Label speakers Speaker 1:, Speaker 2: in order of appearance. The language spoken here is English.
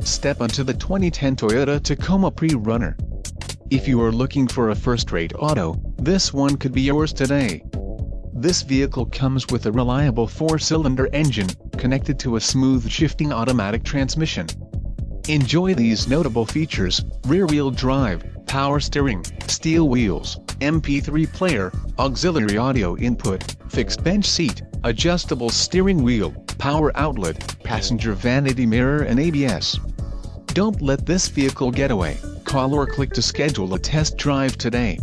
Speaker 1: Step onto the 2010 Toyota Tacoma Pre-Runner. If you are looking for a first-rate auto, this one could be yours today. This vehicle comes with a reliable four-cylinder engine, connected to a smooth shifting automatic transmission. Enjoy these notable features, rear-wheel drive, power steering, steel wheels, MP3 player, auxiliary audio input, fixed bench seat, adjustable steering wheel, power outlet, passenger vanity mirror and ABS. Don't let this vehicle get away. Call or click to schedule a test drive today.